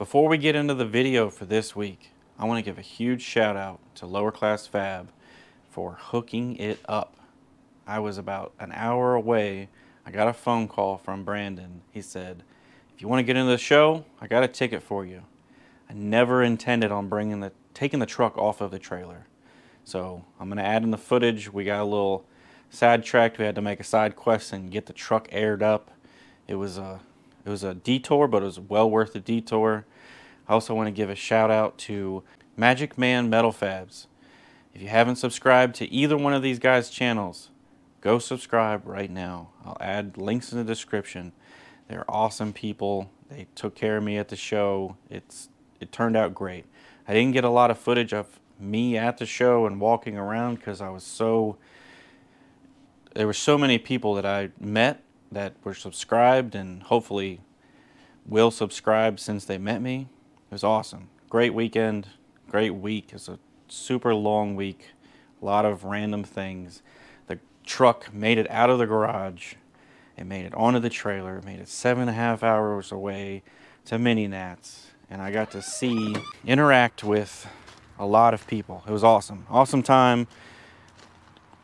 Before we get into the video for this week, I want to give a huge shout out to Lower Class Fab for hooking it up. I was about an hour away. I got a phone call from Brandon. He said, if you want to get into the show, I got a ticket for you. I never intended on bringing the taking the truck off of the trailer. So I'm going to add in the footage. We got a little sidetracked. We had to make a side quest and get the truck aired up. It was a it was a detour, but it was well worth the detour. I also want to give a shout out to Magic Man Metal Fabs. If you haven't subscribed to either one of these guys' channels, go subscribe right now. I'll add links in the description. They're awesome people. They took care of me at the show. It's it turned out great. I didn't get a lot of footage of me at the show and walking around because I was so there were so many people that I met that were subscribed and hopefully will subscribe since they met me. It was awesome. Great weekend, great week. It's a super long week, a lot of random things. The truck made it out of the garage. It made it onto the trailer. It made it seven and a half hours away to Mini Nats. And I got to see, interact with a lot of people. It was awesome. Awesome time.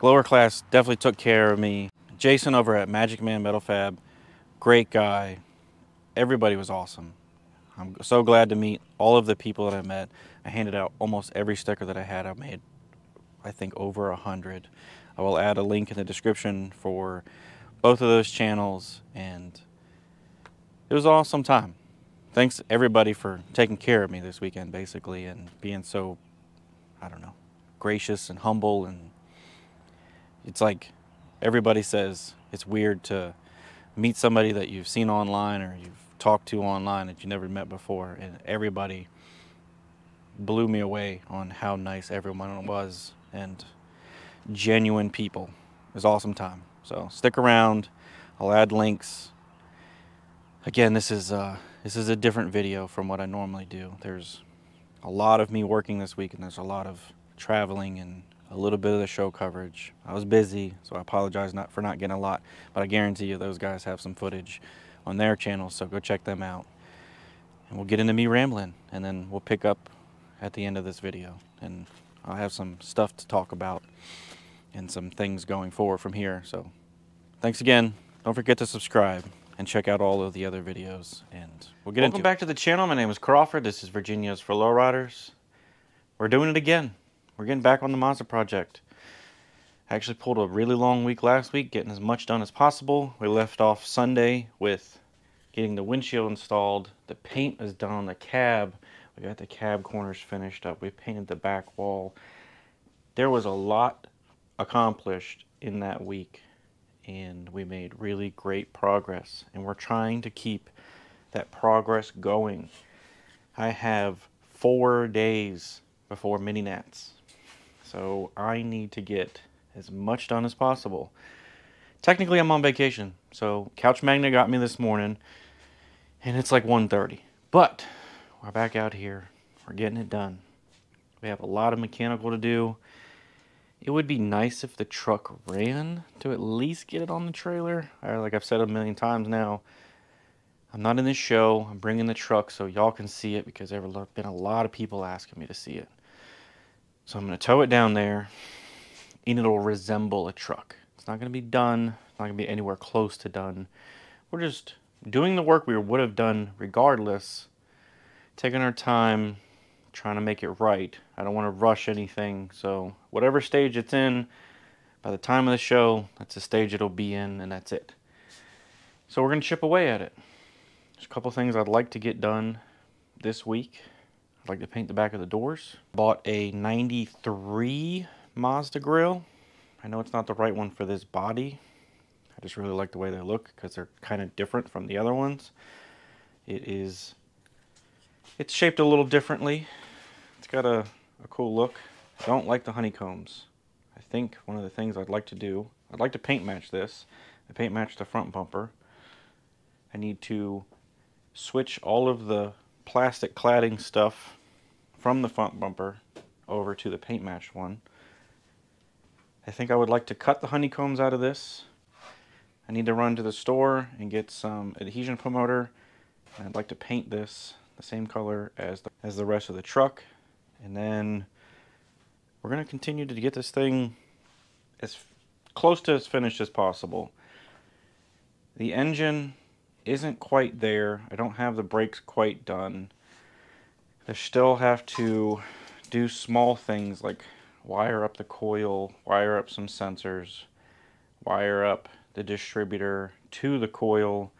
Lower class definitely took care of me. Jason over at Magic Man Metal Fab, great guy. Everybody was awesome. I'm so glad to meet all of the people that I met. I handed out almost every sticker that I had. I made, I think, over a hundred. I will add a link in the description for both of those channels, and it was an awesome time. Thanks everybody for taking care of me this weekend, basically, and being so, I don't know, gracious and humble and it's like everybody says it's weird to meet somebody that you've seen online or you've talked to online that you never met before and everybody blew me away on how nice everyone was and genuine people. It was awesome time. So stick around. I'll add links. Again this is uh this is a different video from what i normally do. There's a lot of me working this week and there's a lot of traveling and a little bit of the show coverage. I was busy, so I apologize not for not getting a lot, but I guarantee you those guys have some footage on their channels, so go check them out. And we'll get into me rambling, and then we'll pick up at the end of this video. And I'll have some stuff to talk about and some things going forward from here. So thanks again. Don't forget to subscribe and check out all of the other videos. And we'll get into Welcome into back to the channel. My name is Crawford. This is Virginia's for Lowriders. We're doing it again we're getting back on the Mazda project. I actually pulled a really long week last week, getting as much done as possible. We left off Sunday with getting the windshield installed. The paint is done on the cab. We got the cab corners finished up. We painted the back wall. There was a lot accomplished in that week and we made really great progress and we're trying to keep that progress going. I have four days before mini nats so I need to get as much done as possible. Technically, I'm on vacation. So Couch Magnet got me this morning. And it's like 1.30. But we're back out here. We're getting it done. We have a lot of mechanical to do. It would be nice if the truck ran to at least get it on the trailer. Like I've said a million times now, I'm not in this show. I'm bringing the truck so y'all can see it because there have been a lot of people asking me to see it. So I'm going to tow it down there and it'll resemble a truck. It's not going to be done. It's not going to be anywhere close to done. We're just doing the work we would have done regardless, taking our time, trying to make it right. I don't want to rush anything. So whatever stage it's in, by the time of the show, that's the stage it'll be in and that's it. So we're going to chip away at it. There's a couple things I'd like to get done this week. Like to paint the back of the doors. Bought a 93 Mazda grill. I know it's not the right one for this body. I just really like the way they look because they're kind of different from the other ones. It is, it's shaped a little differently. It's got a, a cool look. Don't like the honeycombs. I think one of the things I'd like to do, I'd like to paint match this. I paint match the front bumper. I need to switch all of the plastic cladding stuff from the front bumper over to the paint match one. I think I would like to cut the honeycombs out of this. I need to run to the store and get some adhesion promoter. I'd like to paint this the same color as the, as the rest of the truck. And then we're going to continue to get this thing as close to as finished as possible. The engine isn't quite there. I don't have the brakes quite done. I still have to do small things like wire up the coil, wire up some sensors, wire up the distributor to the coil.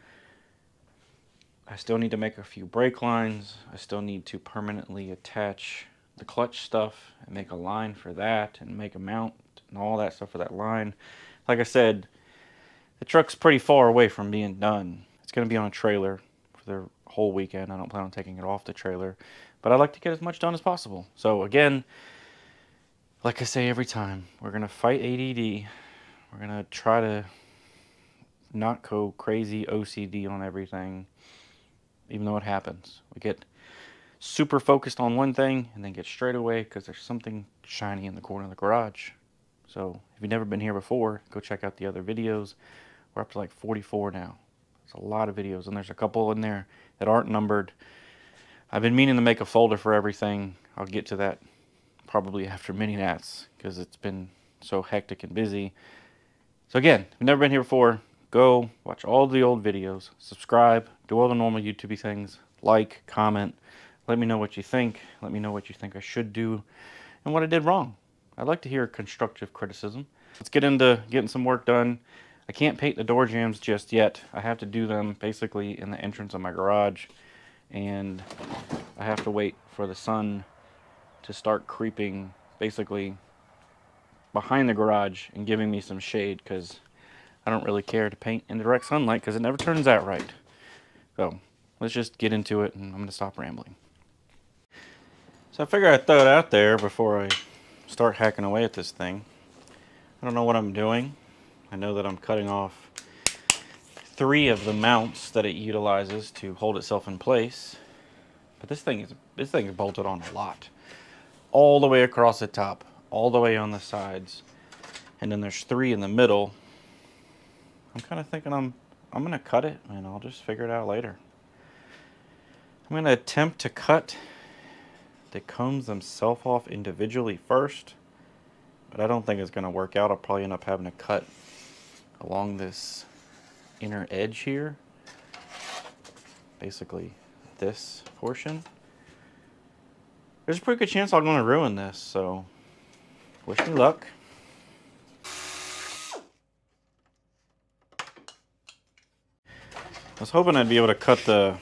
I still need to make a few brake lines. I still need to permanently attach the clutch stuff and make a line for that and make a mount and all that stuff for that line. Like I said, the truck's pretty far away from being done. It's going to be on a trailer for the whole weekend. I don't plan on taking it off the trailer, but I'd like to get as much done as possible. So again, like I say every time, we're going to fight ADD. We're going to try to not go crazy OCD on everything, even though it happens. We get super focused on one thing and then get straight away because there's something shiny in the corner of the garage. So if you've never been here before, go check out the other videos. We're up to like 44 now. There's a lot of videos and there's a couple in there that aren't numbered. I've been meaning to make a folder for everything. I'll get to that probably after mini nats because it's been so hectic and busy. So again, if you've never been here before, go watch all the old videos, subscribe, do all the normal YouTube things, like, comment, let me know what you think. Let me know what you think I should do and what I did wrong. I'd like to hear constructive criticism. Let's get into getting some work done. I can't paint the door jambs just yet. I have to do them basically in the entrance of my garage and I have to wait for the sun to start creeping basically behind the garage and giving me some shade because I don't really care to paint in direct sunlight because it never turns out right. So let's just get into it and I'm going to stop rambling. So I figure I'd throw it out there before I start hacking away at this thing. I don't know what I'm doing. I know that I'm cutting off three of the mounts that it utilizes to hold itself in place. But this thing is this thing is bolted on a lot. All the way across the top, all the way on the sides. And then there's three in the middle. I'm kind of thinking I'm I'm going to cut it and I'll just figure it out later. I'm going to attempt to cut the combs themselves off individually first. But I don't think it's going to work out. I'll probably end up having to cut along this inner edge here. Basically this portion. There's a pretty good chance I'm going to ruin this, so wish me luck. I was hoping I'd be able to cut the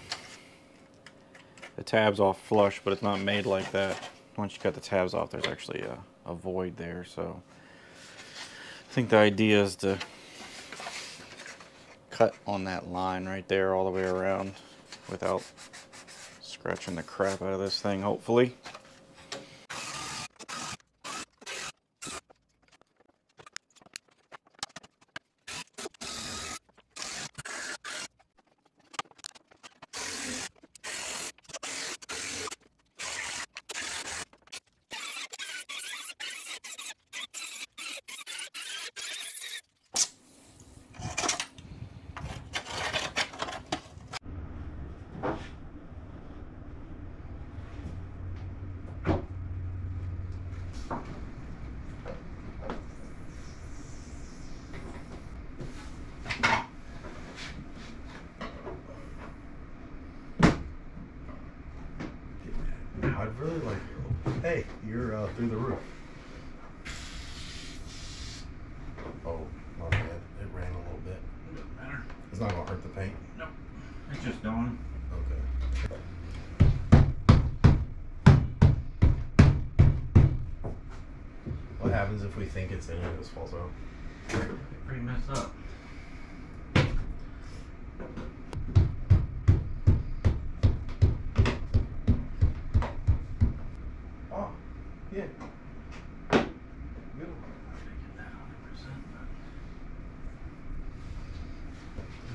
the tabs off flush, but it's not made like that. Once you cut the tabs off, there's actually a, a void there. So I think the idea is to cut on that line right there all the way around without scratching the crap out of this thing, hopefully. I'd really like. Hey, you're uh, through the roof. Oh, my bad. It ran a little bit. Doesn't matter. It's not gonna hurt the paint. Nope. It's just dawn. Okay. What happens if we think it's in and it just falls out? Pretty messed up. Oh, yeah. Good.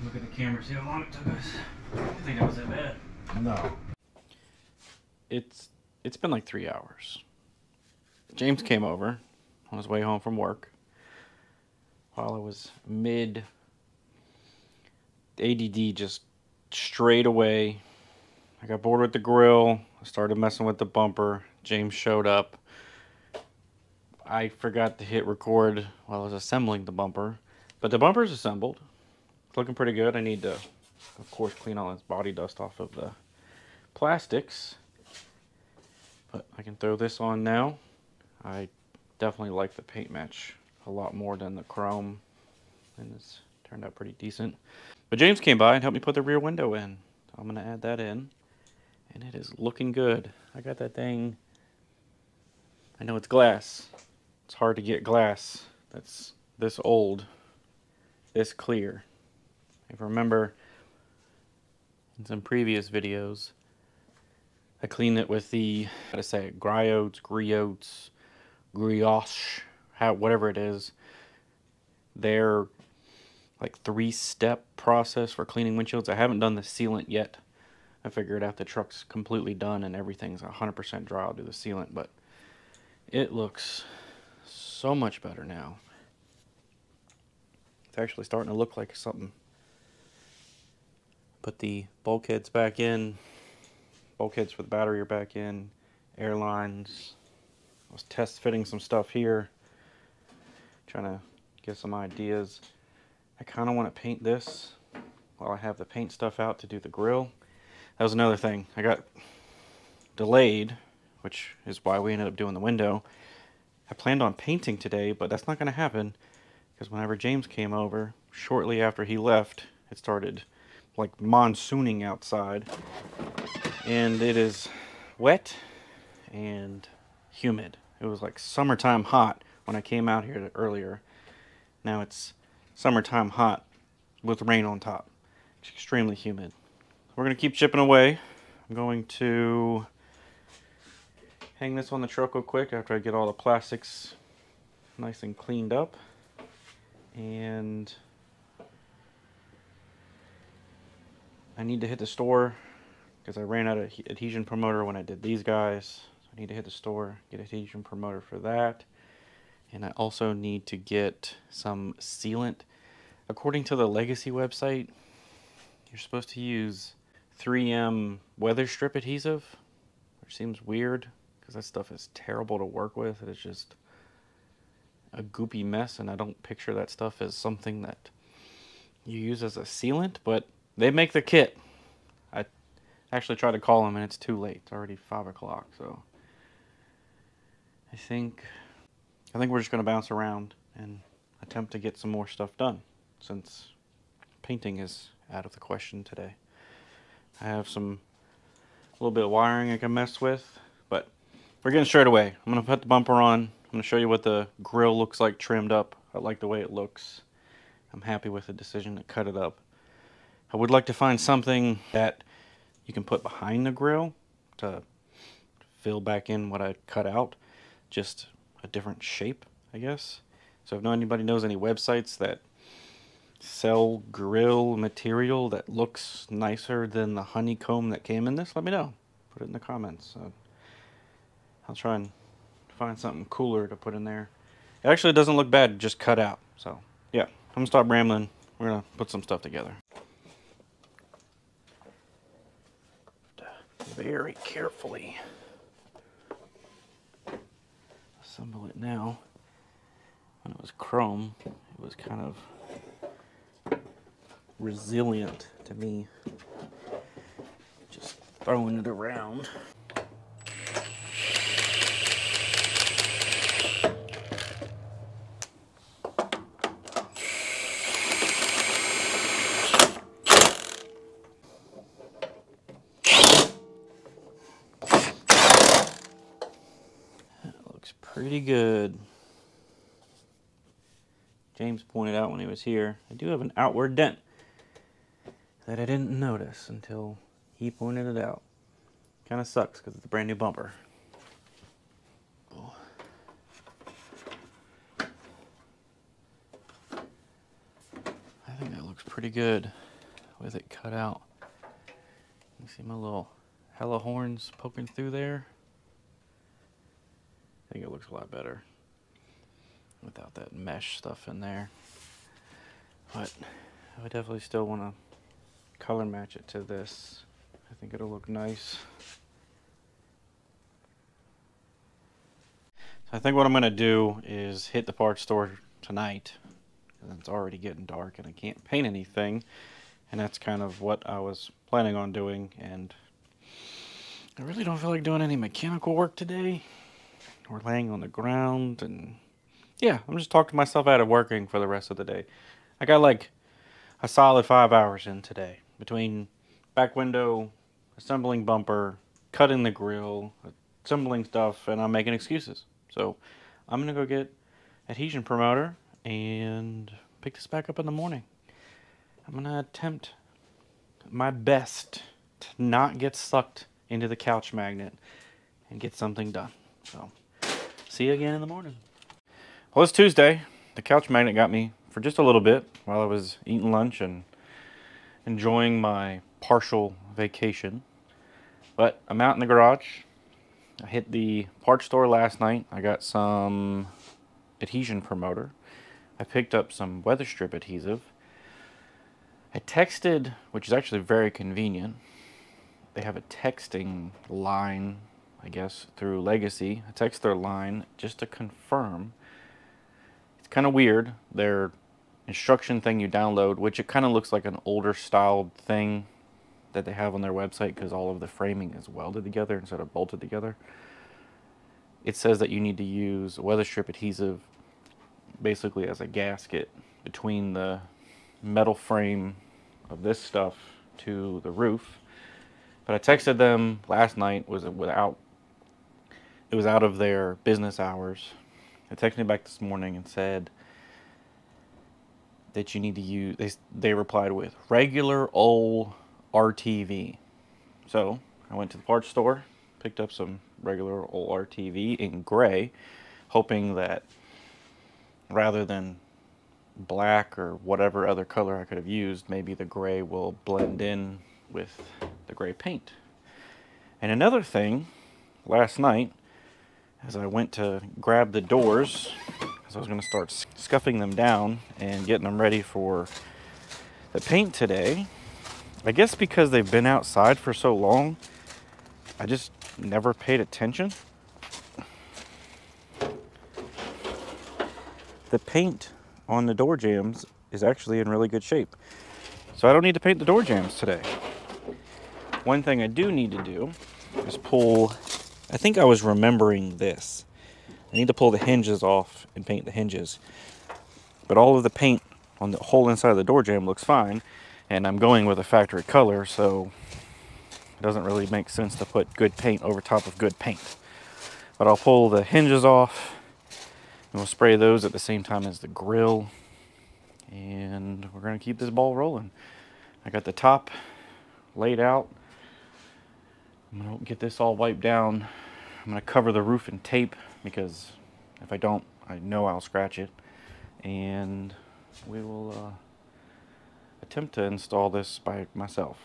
Look at the camera, see how long it took us. I didn't think that was that bad. No. It's it's been like three hours. James came over on his way home from work while I was mid ADD just straight away. I got bored with the grill. I started messing with the bumper. James showed up. I forgot to hit record while I was assembling the bumper. But the bumper's assembled. It's looking pretty good. I need to, of course, clean all this body dust off of the plastics. But I can throw this on now. I definitely like the paint match a lot more than the chrome. And it's turned out pretty decent. But James came by and helped me put the rear window in. I'm going to add that in. And it is looking good. I got that thing. I know it's glass. It's hard to get glass that's this old, this clear. If you remember in some previous videos, I cleaned it with the, how to say it, Griots, Griots, Grioche, how, whatever it is. Their like three step process for cleaning windshields. I haven't done the sealant yet. I figured out the truck's completely done and everything's 100% dry, I'll do the sealant, but it looks so much better now. It's actually starting to look like something. Put the bulkheads back in. Bulkheads for the battery are back in. Airlines. I was test fitting some stuff here. Trying to get some ideas. I kind of want to paint this while I have the paint stuff out to do the grill. That was another thing. I got delayed, which is why we ended up doing the window. I planned on painting today, but that's not going to happen because whenever James came over, shortly after he left, it started like monsooning outside. And it is wet and humid. It was like summertime hot when I came out here earlier. Now it's summertime hot with rain on top. It's extremely humid. We're going to keep chipping away. I'm going to hang this on the truck real quick after I get all the plastics nice and cleaned up. And I need to hit the store because I ran out of adhesion promoter when I did these guys. I need to hit the store, get adhesion promoter for that. And I also need to get some sealant according to the Legacy website, you're supposed to use 3M weather strip adhesive, which seems weird because that stuff is terrible to work with. It's just a goopy mess, and I don't picture that stuff as something that you use as a sealant, but they make the kit. I actually tried to call them, and it's too late. It's already 5 o'clock, so I think I think we're just going to bounce around and attempt to get some more stuff done since painting is out of the question today. I have some a little bit of wiring I can mess with, but we're getting straight away. I'm going to put the bumper on. I'm going to show you what the grill looks like trimmed up. I like the way it looks. I'm happy with the decision to cut it up. I would like to find something that you can put behind the grill to fill back in what I cut out. Just a different shape, I guess. So if anybody knows any websites that sell grill material that looks nicer than the honeycomb that came in this, let me know. Put it in the comments. Uh, I'll try and find something cooler to put in there. It actually doesn't look bad just cut out. So, yeah, I'm to stop rambling. We're to put some stuff together. Very carefully assemble it now. When it was chrome, it was kind of resilient to me. Just throwing it around. That looks pretty good. James pointed out when he was here, I do have an outward dent that I didn't notice until he pointed it out. Kind of sucks because it's a brand new bumper. I think that looks pretty good with it cut out. You see my little Hella horns poking through there? I think it looks a lot better without that mesh stuff in there. But I would definitely still want to color match it to this. I think it'll look nice. I think what I'm going to do is hit the parts store tonight. It's already getting dark and I can't paint anything. And that's kind of what I was planning on doing. And I really don't feel like doing any mechanical work today. We're laying on the ground and yeah, I'm just talking myself out of working for the rest of the day. I got like a solid five hours in today between back window, assembling bumper, cutting the grill, assembling stuff, and I'm making excuses. So I'm going to go get adhesion promoter and pick this back up in the morning. I'm going to attempt my best to not get sucked into the couch magnet and get something done. So see you again in the morning. Well, it's Tuesday. The couch magnet got me for just a little bit while I was eating lunch and enjoying my partial vacation. But I'm out in the garage I hit the parts store last night. I got some adhesion promoter. I picked up some weather strip adhesive. I texted, which is actually very convenient. They have a texting line, I guess, through Legacy. I text their line just to confirm. It's kind of weird. Their instruction thing you download, which it kind of looks like an older styled thing that they have on their website because all of the framing is welded together instead of bolted together. It says that you need to use weather strip adhesive basically as a gasket between the metal frame of this stuff to the roof. But I texted them last night was without it was out of their business hours. They texted me back this morning and said that you need to use they they replied with regular old RTV. So I went to the parts store, picked up some regular old RTV in gray, hoping that rather than black or whatever other color I could have used, maybe the gray will blend in with the gray paint. And another thing, last night, as I went to grab the doors, as I was going to start scuffing them down and getting them ready for the paint today, I guess because they've been outside for so long, I just never paid attention. The paint on the door jambs is actually in really good shape. So I don't need to paint the door jambs today. One thing I do need to do is pull, I think I was remembering this. I need to pull the hinges off and paint the hinges. But all of the paint on the whole inside of the door jamb looks fine and I'm going with a factory color so it doesn't really make sense to put good paint over top of good paint but I'll pull the hinges off and we'll spray those at the same time as the grill and we're gonna keep this ball rolling I got the top laid out I'm gonna get this all wiped down I'm gonna cover the roof in tape because if I don't I know I'll scratch it and we will uh, attempt to install this by myself.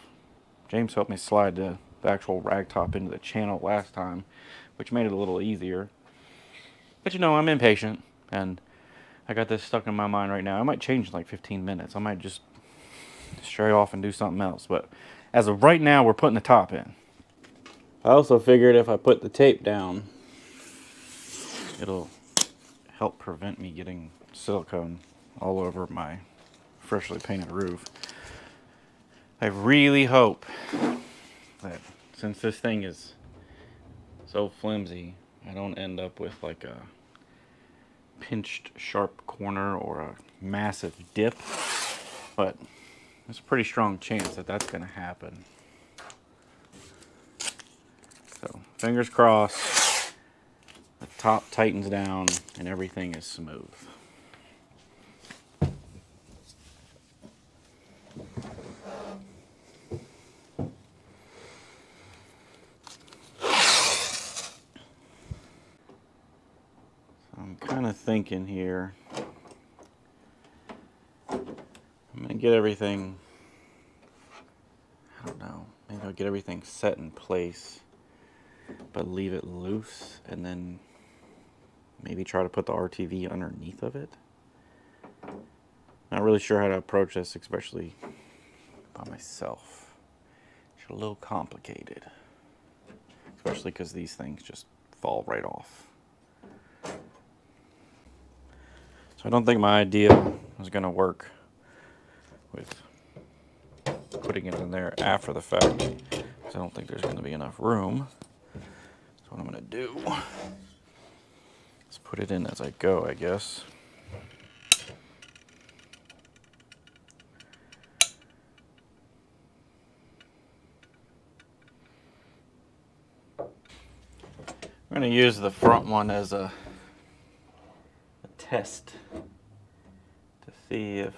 James helped me slide the, the actual rag top into the channel last time, which made it a little easier. But you know, I'm impatient, and I got this stuck in my mind right now. I might change in like 15 minutes. I might just stray off and do something else. But as of right now, we're putting the top in. I also figured if I put the tape down, it'll help prevent me getting silicone all over my freshly painted roof. I really hope that since this thing is so flimsy, I don't end up with like a pinched sharp corner or a massive dip. But there's a pretty strong chance that that's going to happen. So fingers crossed, the top tightens down and everything is smooth. I'm kind of thinking here. I'm to get everything, I don't know, maybe I'll get everything set in place, but leave it loose and then maybe try to put the RTV underneath of it. Not really sure how to approach this, especially by myself. It's a little complicated. Especially because these things just fall right off. So I don't think my idea is going to work with putting it in there after the fact. Because I don't think there's going to be enough room. What I'm going to do is put it in as I go, I guess. I'm to use the front one as a, a test to see if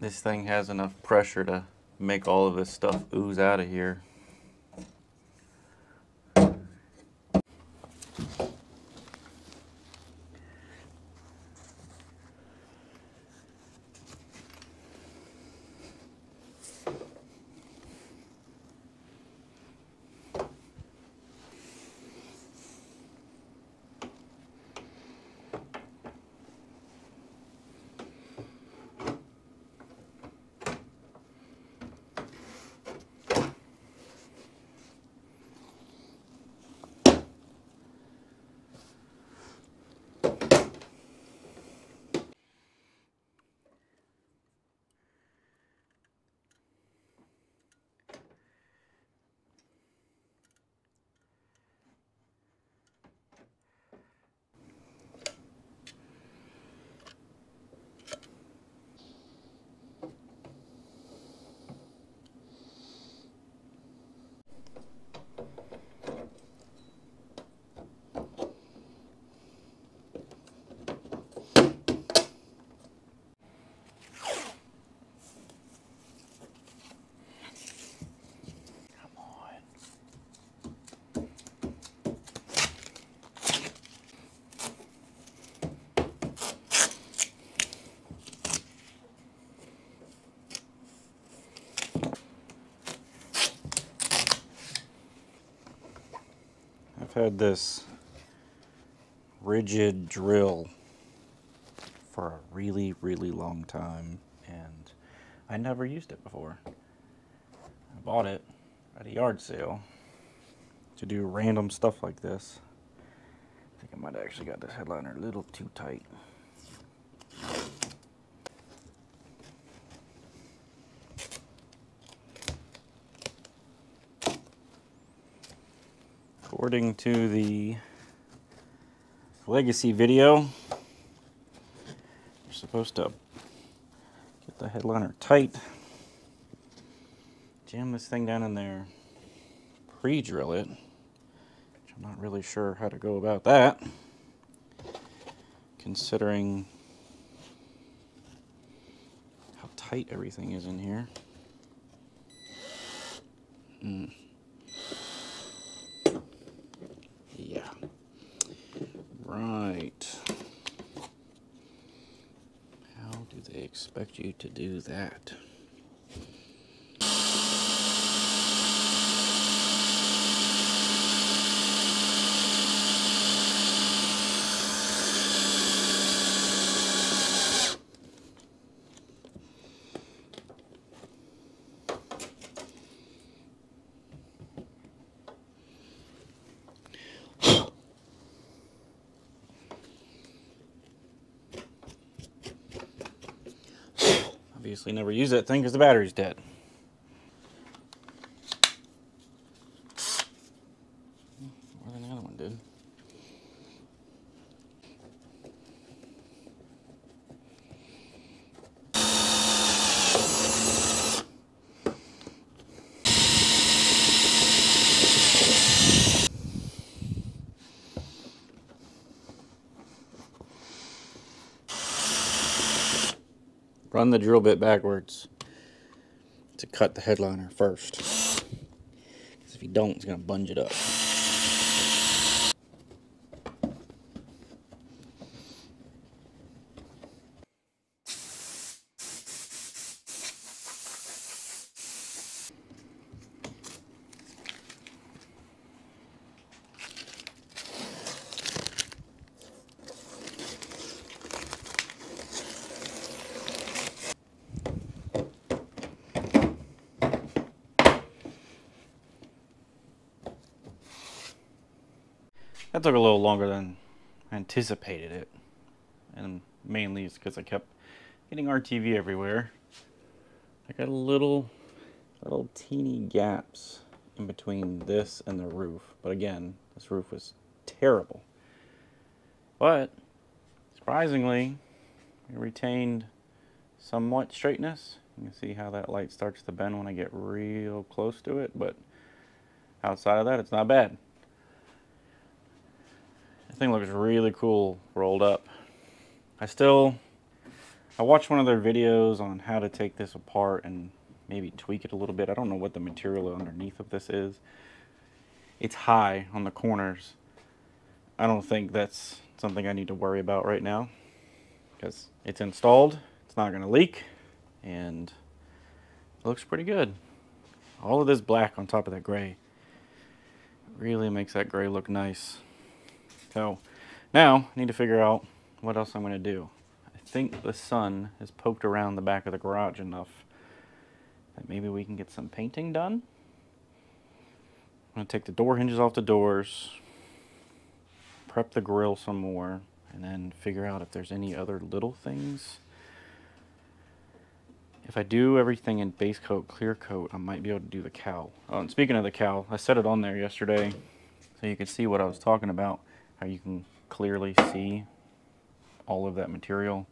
this thing has enough pressure to make all of this stuff ooze out of here. Had this Ridgid drill for a really, really long time, and I never used it before. I bought it at a yard sale to do random stuff like this. I think I might have actually got this headliner a little too tight. According to the legacy video, you're supposed to get the headliner tight, jam this thing down in there, pre-drill it, which I'm not really sure how to go about that, considering how tight everything is in here. Mm. Yeah. Right. How do they expect you to do that? Obviously never use that thing because the battery's dead. More than the other one did. Run the drill bit backwards to cut the headliner first. 'Cause if you don't, it's going to bunge it up. That took a little longer than I anticipated it. And mainly it's because I kept getting RTV everywhere. I got a little, little teeny gaps in between this and the roof. But again, this roof was terrible. But surprisingly, it retained somewhat straightness. You can see how that light starts to bend when I get real close to it, but outside of that, it's not bad. Thing looks really cool rolled up. I still, I watched one of their videos on how to take this apart and maybe tweak it a little bit. I don't know what the material underneath of this is. It's high on the corners. I don't think that's something I need to worry about right now because it's installed. It's not going to leak and it looks pretty good. All of this black on top of that gray really makes that gray look nice. So now I need to figure out what else I'm going to do. I think the sun has poked around the back of the garage enough that maybe we can get some painting done. I'm going to take the door hinges off the doors, prep the grill some more, and then figure out if there's any other little things. If I do everything in base coat, clear coat, I might be able to do the cowl. Oh, and speaking of the cowl, I set it on there yesterday so you could see what I was talking about, how you can clearly see all of that material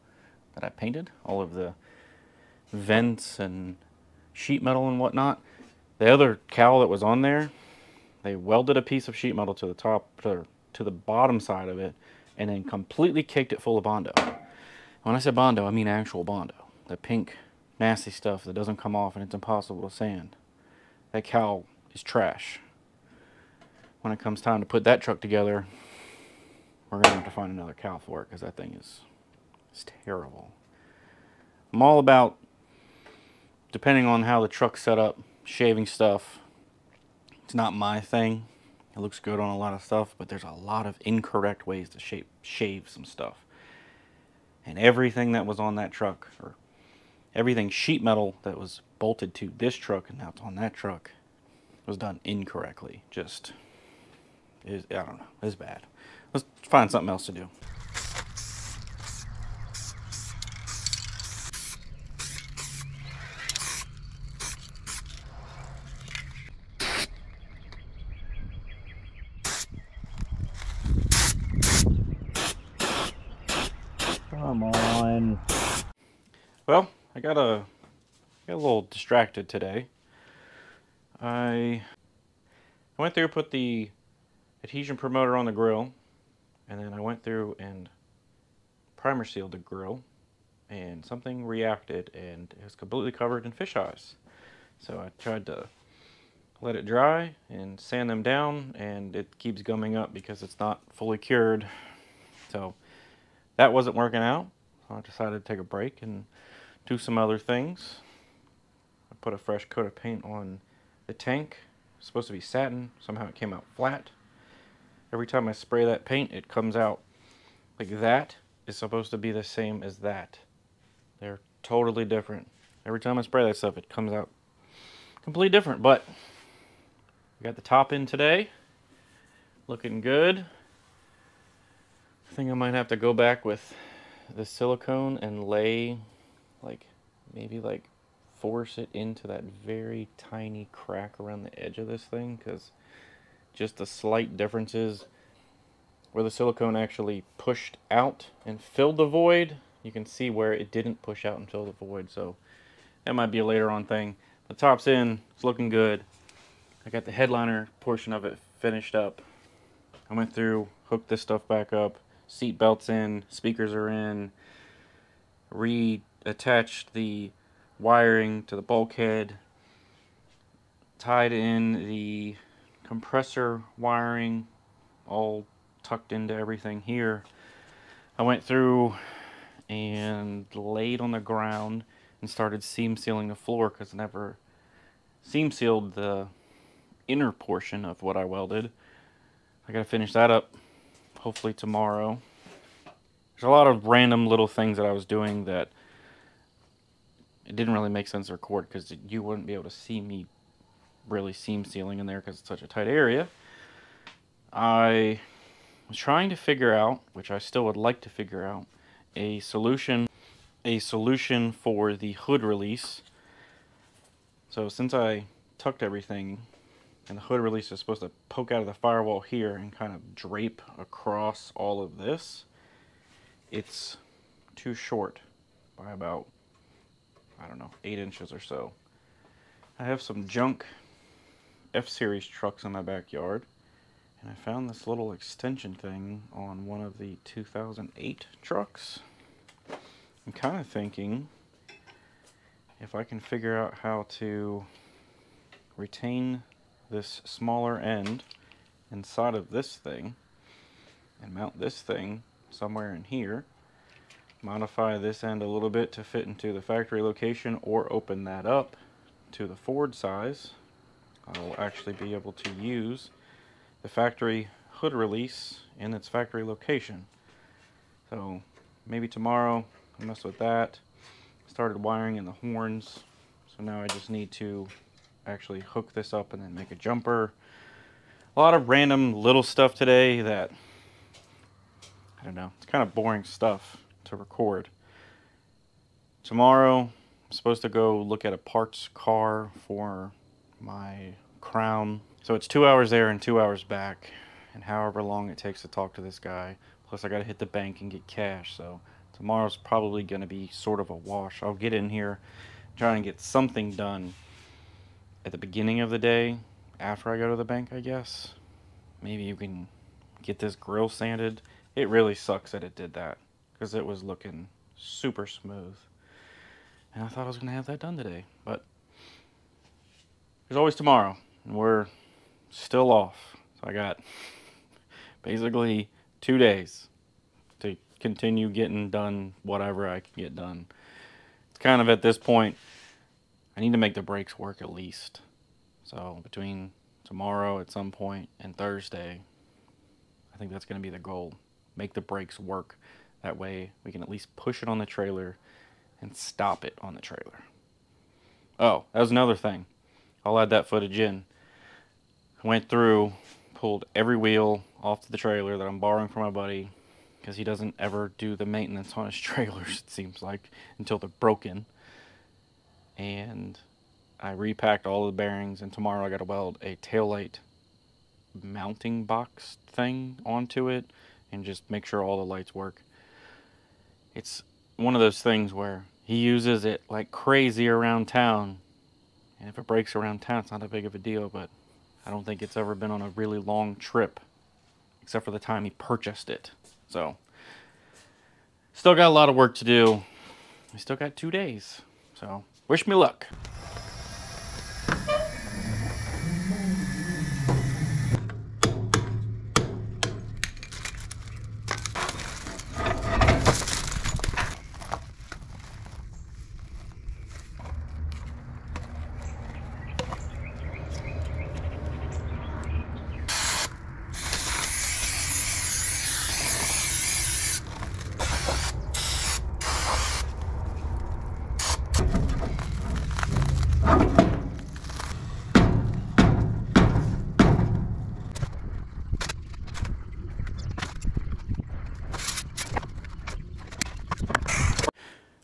that I painted, all of the vents and sheet metal and whatnot. The other cowl that was on there, they welded a piece of sheet metal to the top, to, to the bottom side of it, and then completely caked it full of Bondo. When I say Bondo, I mean actual Bondo. The pink, nasty stuff that doesn't come off and it's impossible to sand. That cowl is trash. When it comes time to put that truck together, we're going to have to find another cowl for it because that thing is, is terrible. I'm all about, depending on how the truck's set up, shaving stuff. It's not my thing. It looks good on a lot of stuff, but there's a lot of incorrect ways to shape, shave some stuff. And everything that was on that truck, or everything sheet metal that was bolted to this truck and now it's on that truck, was done incorrectly. Just, is I don't know, it's bad. Let's find something else to do. Come on. Well, I got a got a little distracted today. I I went through put the adhesion promoter on the grill, and then I went through and primer sealed the grill, and something reacted and it was completely covered in fish eyes. So I tried to let it dry and sand them down, and it keeps gumming up because it's not fully cured. So that wasn't working out. So I decided to take a break and do some other things. I put a fresh coat of paint on the tank. Supposed to be satin. Somehow it came out flat. Every time I spray that paint, it comes out like that is supposed to be the same as that. They're totally different. Every time I spray that stuff, it comes out completely different. But we got the top in today. Looking good. I think I might have to go back with the silicone and lay like maybe like force it into that very tiny crack around the edge of this thing because just the slight differences where the silicone actually pushed out and filled the void. You can see where it didn't push out and fill the void so that might be a later on thing. The top's in it's looking good. I got the headliner portion of it finished up. I went through hooked this stuff back up seat belts in speakers are in reattached the wiring to the bulkhead, tied in the compressor wiring, all tucked into everything here. I went through and laid on the ground and started seam sealing the floor because I never seam sealed the inner portion of what I welded. I gotta finish that up hopefully tomorrow. There's a lot of random little things that I was doing that it didn't really make sense to record because you wouldn't be able to see me really seam sealing in there because it's such a tight area. I was trying to figure out, which I still would like to figure out, a solution a solution for the hood release. So since I tucked everything and the hood release is supposed to poke out of the firewall here and kind of drape across all of this, it's too short by about, I don't know, 8 inches or so. I have some junk F-Series trucks in my backyard and I found this little extension thing on one of the 2008 trucks. I'm kind of thinking if I can figure out how to retain this smaller end inside of this thing and mount this thing somewhere in here modify this end a little bit to fit into the factory location or open that up to the Ford size I will actually be able to use the factory hood release in its factory location so maybe tomorrow I messed with that. Started wiring in the horns. So now I just need to actually hook this up and then make a jumper. A lot of random little stuff today that, I don't know, it's kind of boring stuff to record. Tomorrow, I'm supposed to go look at a parts car for my crown. So it's two hours there and two hours back, and however long it takes to talk to this guy. Plus I gotta hit the bank and get cash, so Tomorrow's probably going to be sort of a wash. I'll get in here, try and get something done at the beginning of the day after I go to the bank, I guess. Maybe you can get this grill sanded. It really sucks that it did that because it was looking super smooth. And I thought I was going to have that done today, but there's always tomorrow, and we're still off. So I got basically two days to continue getting done whatever I can get done. It's kind of at this point, I need to make the brakes work at least. So between tomorrow at some point and Thursday, I think that's going to be the goal. Make the brakes work. That way we can at least push it on the trailer and stop it on the trailer. Oh, that was another thing. I'll add that footage in. Went through, pulled every wheel off the trailer that I'm borrowing from my buddy, because he doesn't ever do the maintenance on his trailers, it seems like, until they're broken. And I repacked all the bearings, and tomorrow I got to weld a taillight mounting box thing onto it and just make sure all the lights work. It's one of those things where he uses it like crazy around town. And if it breaks around town, it's not that big of a deal, but I don't think it's ever been on a really long trip, except for the time he purchased it. So, still got a lot of work to do. We still got two days. So, wish me luck.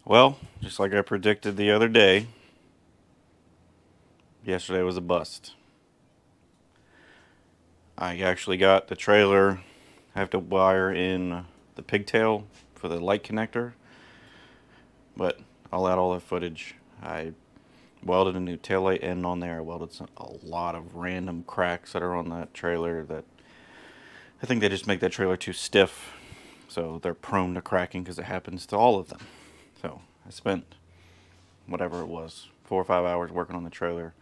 Well, just like I predicted the other day, yesterday was a bust. I actually got the trailer. I have to wire in the pigtail for the light connector. But I'll add all that footage. I welded a new taillight end on there. I welded some, a lot of random cracks that are on that trailer that I think they just make that trailer too stiff. So they're prone to cracking because it happens to all of them. So I spent whatever it was, four or five hours working on the trailer.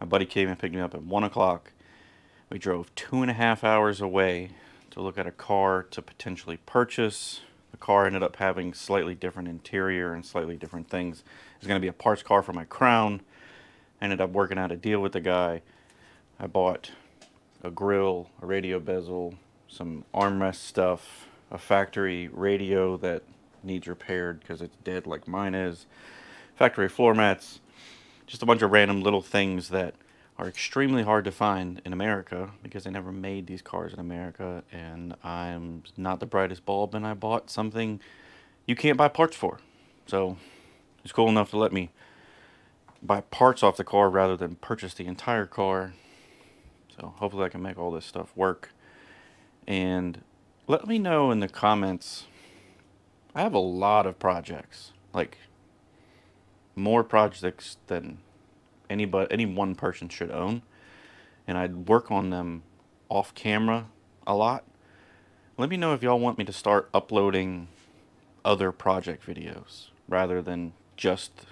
My buddy came and picked me up at one o'clock. We drove two and a half hours away to look at a car to potentially purchase. The car ended up having slightly different interior and slightly different things. It's going to be a parts car for my crown. I ended up working out a deal with the guy. I bought a grill, a radio bezel, some armrest stuff, a factory radio that needs repaired because it's dead like mine is. Factory floor mats. Just a bunch of random little things that are extremely hard to find in America because they never made these cars in America, and I'm not the brightest bulb, and I bought something you can't buy parts for. So it's cool enough to let me buy parts off the car rather than purchase the entire car. So hopefully I can make all this stuff work. And let me know in the comments. I have a lot of projects, like more projects than anybody, any one person should own. And I'd work on them off camera a lot. Let me know if y'all want me to start uploading other project videos rather than just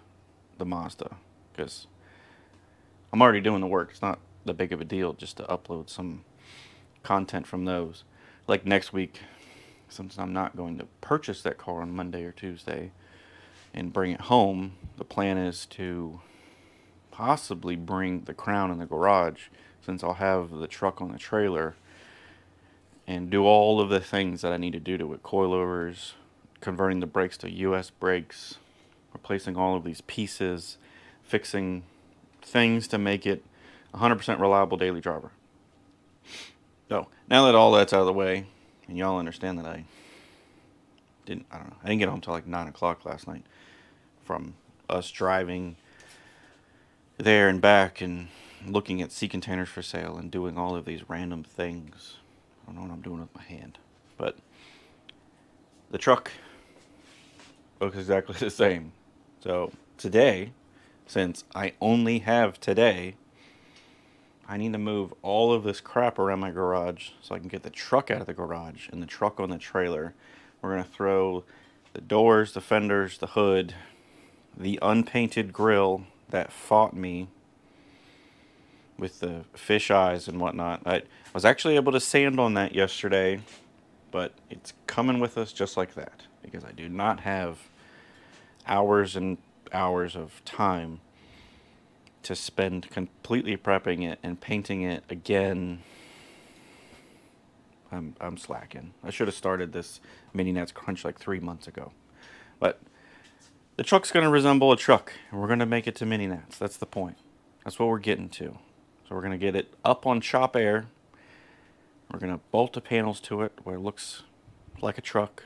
the Mazda because I'm already doing the work. It's not that big of a deal just to upload some content from those. Like next week, since I'm not going to purchase that car on Monday or Tuesday and bring it home, the plan is to possibly bring the crown in the garage since I'll have the truck on the trailer and do all of the things that I need to do to it coilovers, converting the brakes to US brakes, replacing all of these pieces, fixing things to make it 100% reliable daily driver. So now that all that's out of the way, and y'all understand that I didn't, I don't know, I didn't get home till like 9 o'clock last night from us driving there and back and looking at sea containers for sale and doing all of these random things. I don't know what I'm doing with my hand. But the truck looks exactly the same. So today, since I only have today, I need to move all of this crap around my garage so I can get the truck out of the garage and the truck on the trailer. We're going to throw the doors, the fenders, the hood, the unpainted grill that fought me with the fish eyes and whatnot. I was actually able to sand on that yesterday, but it's coming with us just like that because I do not have hours and hours of time to spend completely prepping it and painting it again. I'm, I'm slacking. I should have started this Mini Nats Crunch like three months ago. But the truck's going to resemble a truck, and we're going to make it to Mini Nats. That's the point. That's what we're getting to. So we're going to get it up on shop air. We're going to bolt the panels to it where it looks like a truck.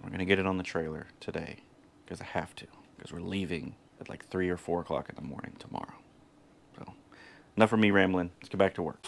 We're going to get it on the trailer today because I have to because we're leaving at like 3 or 4 o'clock in the morning tomorrow. So, enough for me rambling. Let's get back to work.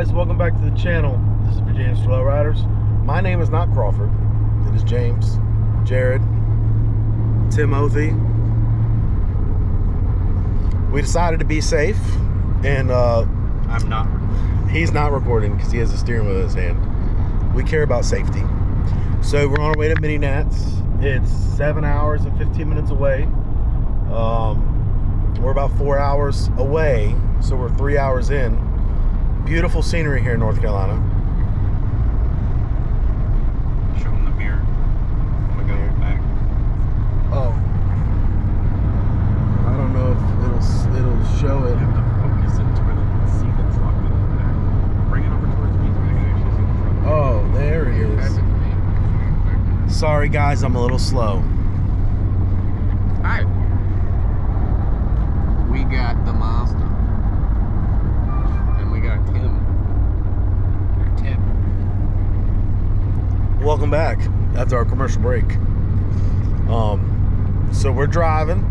Guys, welcome back to the channel. This is Virginia Slow Riders. My name is not Crawford. It is James, Jared, Timothy. We decided to be safe, and uh, I'm not. he's not recording because he has the steering wheel in his hand. We care about safety. So we're on our way to Mini Nats. It's seven hours and 15 minutes away. Um, we're about four hours away, so we're three hours in. Beautiful scenery here in North Carolina. Show him the mirror. I'm gonna go back. Oh. I don't know if it'll it'll show You it. have to focus it to where they can see the truck in the back. Bring it over towards me so I can actually see the truck. Oh, there it is. Sorry guys, I'm a little slow. Hi. We got the Mazda. And we got Tim. Tim. Welcome back after our commercial break. Um, so we're driving.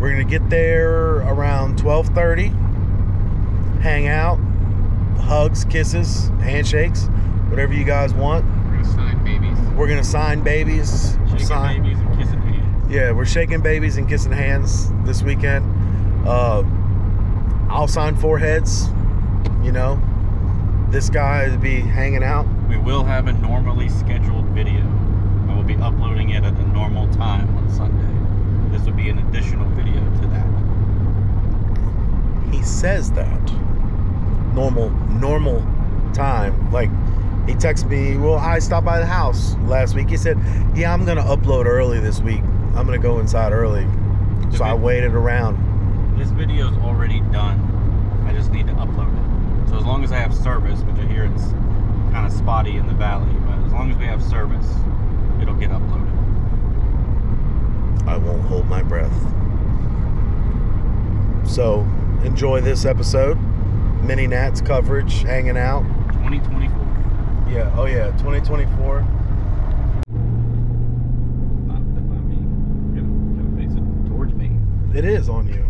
We're gonna get there around 12:30. Hang out, hugs, kisses, handshakes, whatever you guys want. We're gonna sign babies. We're gonna sign babies. Shaking sign- babies and kissing hands. Yeah, we're shaking babies and kissing hands this weekend. Uh, I'll sign foreheads. You know, this guy will be hanging out. We will have a normally scheduled video. I will be uploading it at the normal time on Sunday. This will be an additional video to that. He says that normal, normal time. Like he texted me. Well, I stopped by the house last week. He said, "Yeah, I'm gonna upload early this week. I'm gonna go inside early." The So I waited around. This video is already done. I just need to upload it. So as long as I have service, which I hear it's kind of spotty in the valley, but as long as we have service, it'll get uploaded. I won't hold my breath. So enjoy this episode. Mini Nats coverage, hanging out. 2024. Yeah. Oh yeah. 2024. Not that me. Gotta, gotta face it towards me. It is on you.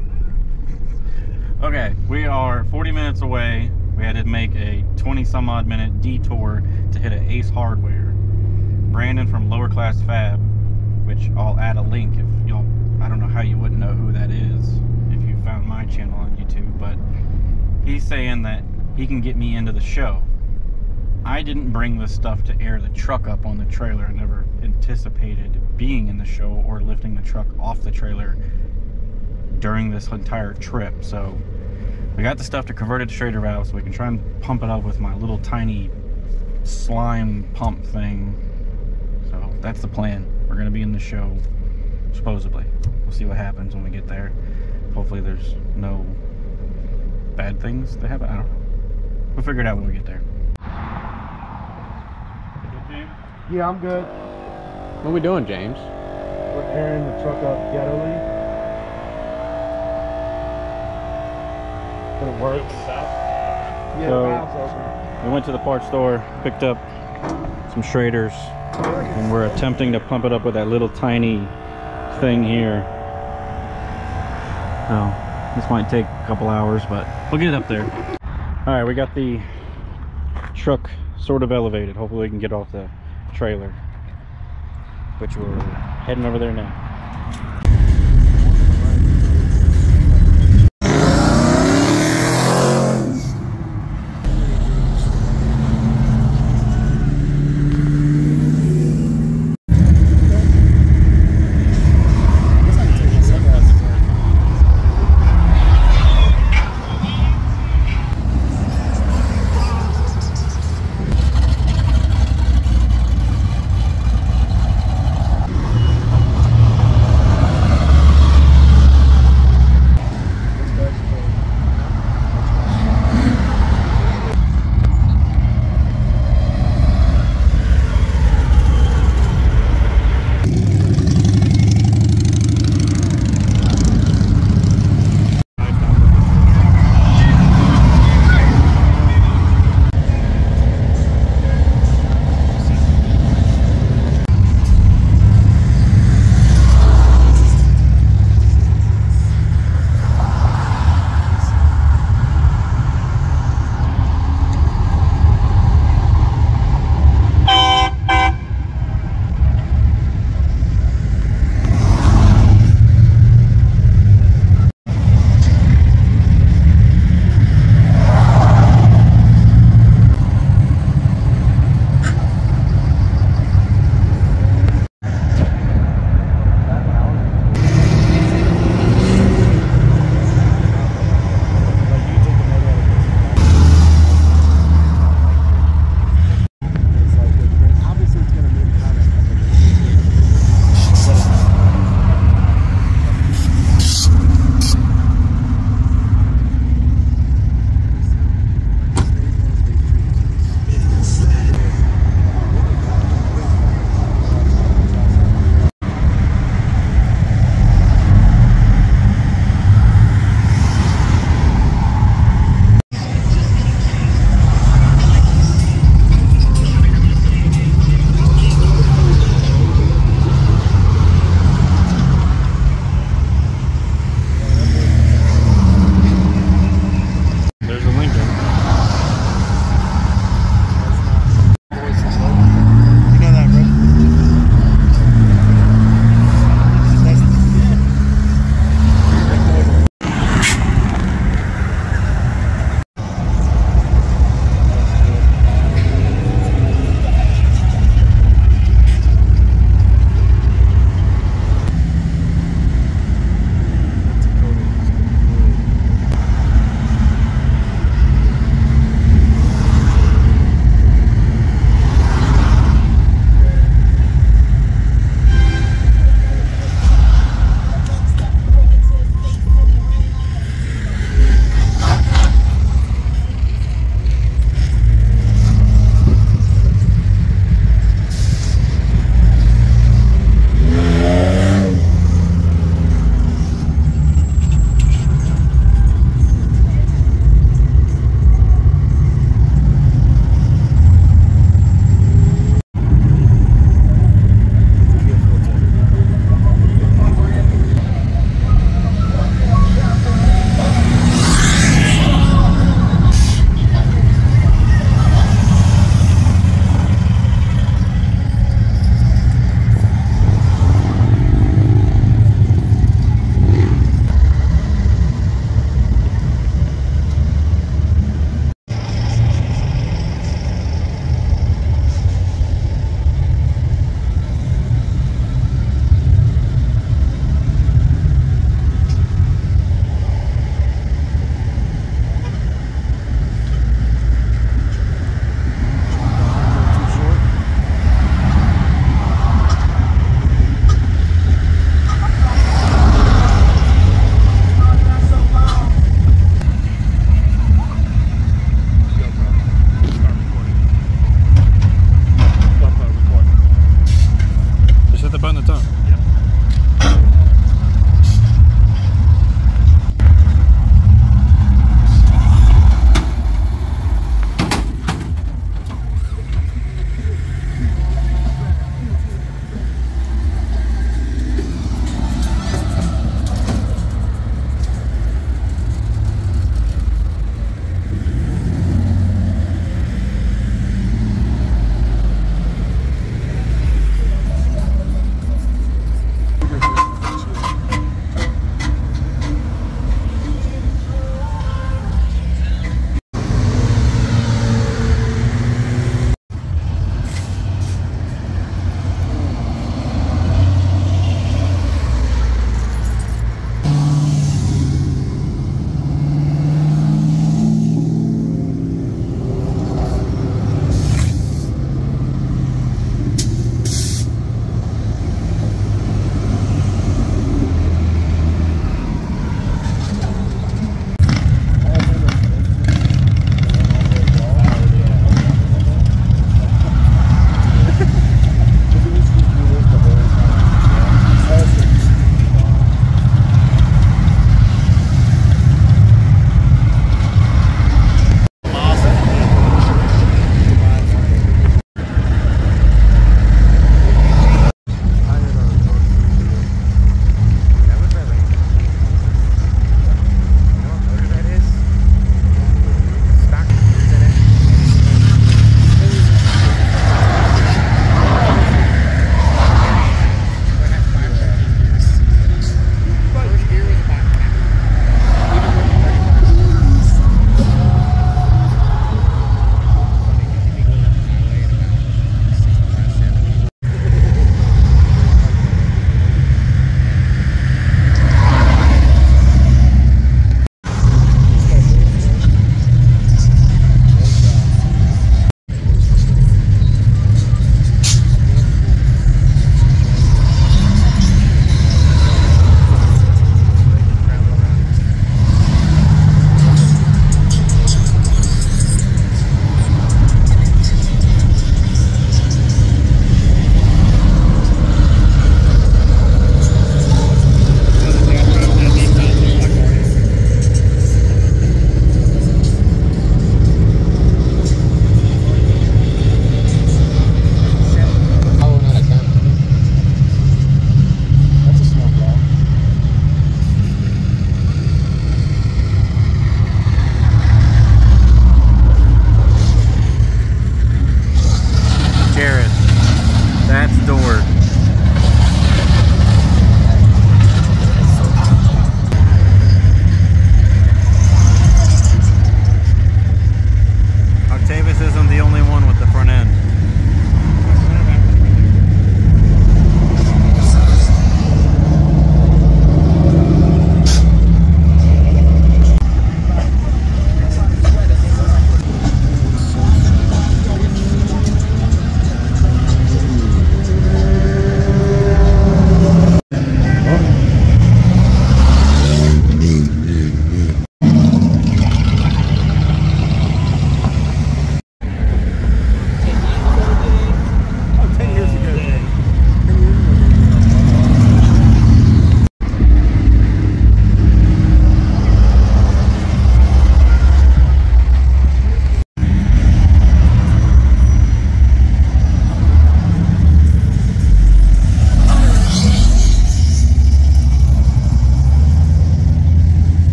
Okay, we are 40 minutes away. We had to make a 20 some odd minute detour to hit a Ace Hardware. Brandon from Lower Class Fab, which I'll add a link if y'all. I don't know how you wouldn't know who that is if you found my channel on YouTube, but he's saying that he can get me into the show. I didn't bring this stuff to air the truck up on the trailer. I never anticipated being in the show or lifting the truck off the trailer during this entire trip. So we got the stuff to convert it to Schrader valve so we can try and pump it up with my little tiny slime pump thing. So that's the plan. We're gonna be in the show, supposedly. We'll see what happens when we get there. Hopefully there's no bad things that happen. I don't know. We'll figure it out when we get there. Yeah, I'm good. What are we doing, James? We're airing the truck up ghettoly. Yeah, So- the valve's open. We went to the parts store, picked up some Schraders, and we're attempting to pump it up with that little tiny thing here. So this might take a couple hours, but we'll get it up there. All right, we got the truck sort of elevated. Hopefully we can get off the trailer, which we're heading over there now.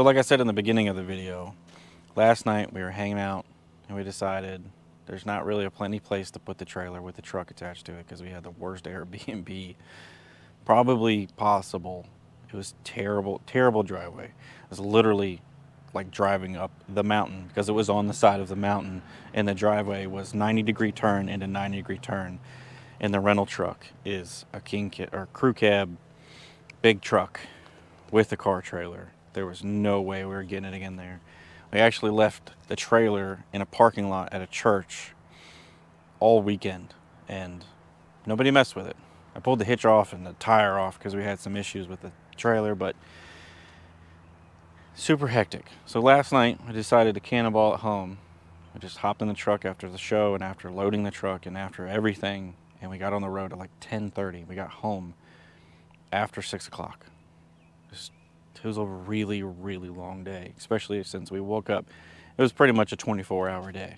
So, like I said in the beginning of the video, last night we were hanging out and we decided there's not really a plenty place to put the trailer with the truck attached to it because we had the worst Airbnb probably possible. It was terrible, terrible driveway. It was literally like driving up the mountain because it was on the side of the mountain and the driveway was 90 degree turn and a 90 degree turn and the rental truck is a king or crew cab big truck with a car trailer there was no way we were getting it in there we actually left the trailer in a parking lot at a church all weekend and nobody messed with it i pulled the hitch off and the tire off because we had some issues with the trailer but super hectic. So last night I decided to cannonball at home. I just hopped in the truck after the show and after loading the truck and after everything, and we got on the road at like 10:30. We got home after six o'clock. It was a really, really long day, especially since we woke up. It was pretty much a 24-hour day.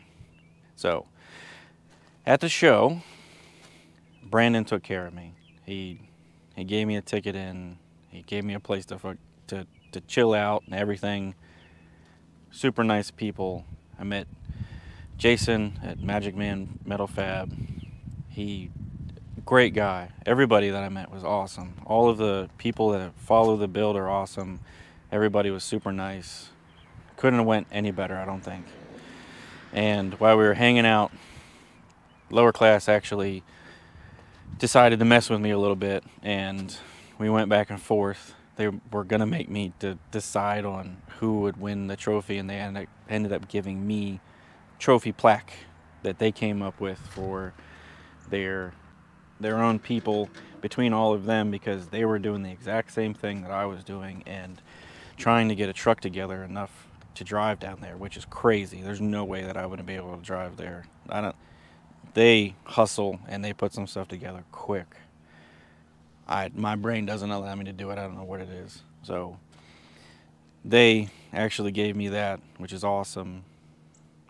So at the show, Brandon took care of me. He he gave me a ticket in. He gave me a place to to to chill out and everything. Super nice people. I met Jason at Magic Man Metal Fab. He great guy. Everybody that I met was awesome. All of the people that follow the build are awesome. Everybody was super nice. Couldn't have went any better, I don't think. And while we were hanging out, lower class actually decided to mess with me a little bit and we went back and forth they were gonna make me to decide on who would win the trophy, and they ended up giving me trophy plaque that they came up with for their their own people between all of them because they were doing the exact same thing that I was doing and trying to get a truck together enough to drive down there, which is crazy. There's no way that I wouldn't be able to drive there. I don't. They hustle and they put some stuff together quick. I my brain doesn't allow me to do it. I don't know what it is. So they actually gave me that, which is awesome.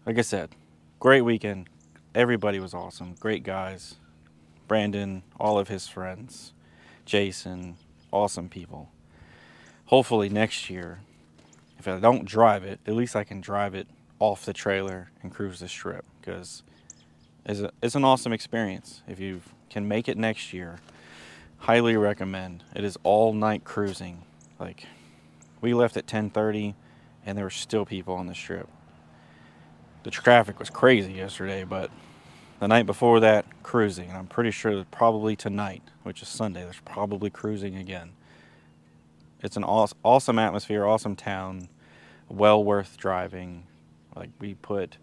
Like I said, great weekend. Everybody was awesome. Great guys. Brandon, all of his friends, Jason, awesome people. Hopefully next year, if I don't drive it, at least I can drive it off the trailer and cruise the strip because it's, it's an awesome experience. If you can make it next year, highly recommend. It is all night cruising. Like we left at 10:30 and there were still people on the strip. The traffic was crazy yesterday, but the night before that, cruising. And I'm pretty sure that probably tonight, which is Sunday, there's probably cruising again. It's an awesome atmosphere, awesome town, well worth driving. Like we put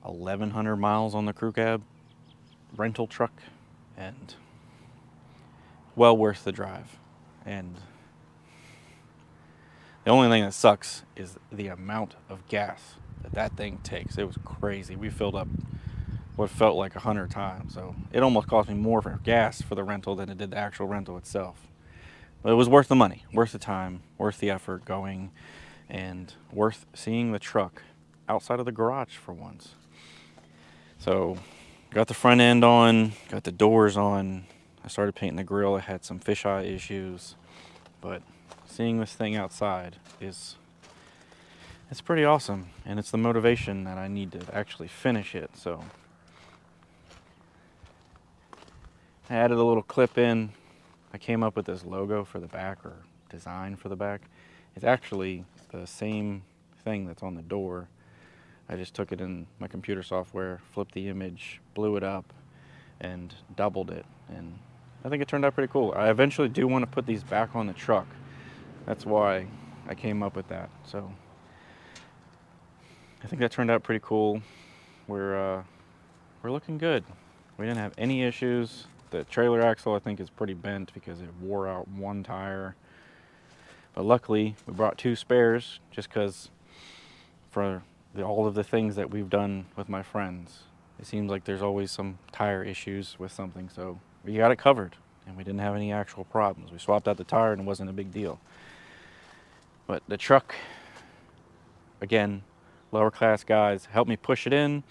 1,100 miles on the crew cab rental truck, and well worth the drive. And the only thing that sucks is the amount of gas that that thing takes. It was crazy. We filled up what felt like a hundred times. So it almost cost me more for gas for the rental than it did the actual rental itself. But it was worth the money, worth the time, worth the effort going, and worth seeing the truck outside of the garage for once. So got the front end on, got the doors on, I started painting the grill. I had some fisheye issues, but seeing this thing outside is it's pretty awesome, and it's the motivation that I need to actually finish it. So I added a little clip in. I came up with this logo for the back or design for the back. It's actually the same thing that's on the door. I just took it in my computer software, flipped the image, blew it up, and doubled it, and I think it turned out pretty cool. I eventually do want to put these back on the truck. That's why I came up with that. So I think that turned out pretty cool. We're uh, we're looking good. We didn't have any issues. The trailer axle I think is pretty bent because it wore out one tire. But luckily we brought two spares just because for the, all of the things that we've done with my friends. It seems like there's always some tire issues with something, so we got it covered and we didn't have any actual problems. We swapped out the tire and it wasn't a big deal. But the truck, again, lower class guys helped me push it in.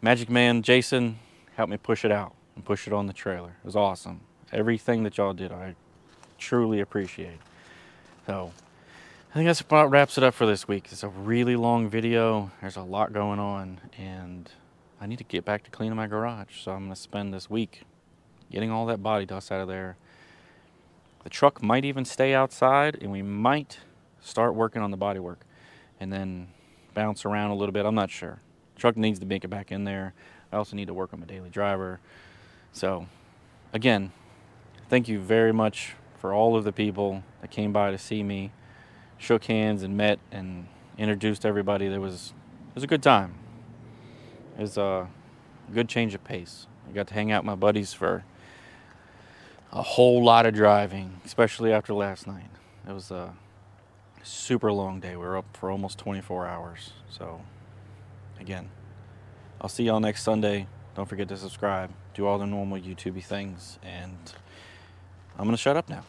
Magic Man Jason helped me push it out and push it on the trailer. It was awesome. Everything that y'all did, I truly appreciate. So I think that's about wraps it up for this week. It's a really long video. There's a lot going on, and I need to get back to cleaning my garage. So I'm going to spend this week getting all that body dust out of there. The truck might even stay outside, and we might start working on the body work and then bounce around a little bit. I'm not sure. The truck needs to make it back in there. I also need to work on my daily driver. So, again, thank you very much for all of the people that came by to see me, shook hands and met and introduced everybody. There was it was a good time. It was a good change of pace. I got to hang out with my buddies for a whole lot of driving, especially after last night. It was a super long day. We were up for almost 24 hours. So, again, I'll see y'all next Sunday. Don't forget to subscribe, do all the normal YouTubey things, and I'm going to shut up now.